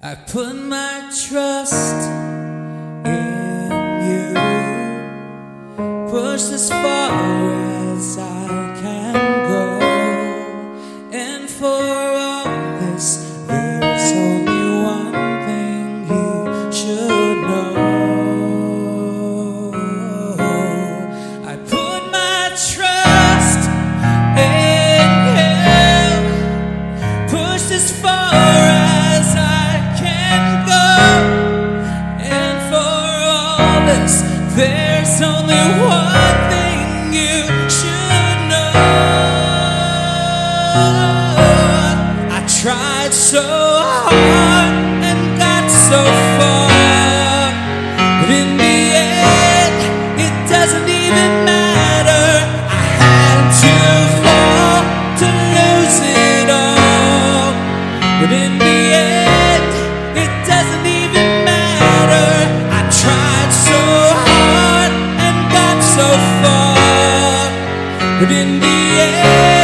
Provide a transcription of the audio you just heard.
I put my trust in you. Pushed as far as I can go. And for all this, there's only one thing you should know. I put my trust in you pushed as far there's only one thing you should know. I tried so hard and got so far, but in the end, it doesn't even matter. I had to fall to lose it all. But in But in the end,